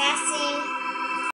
podcast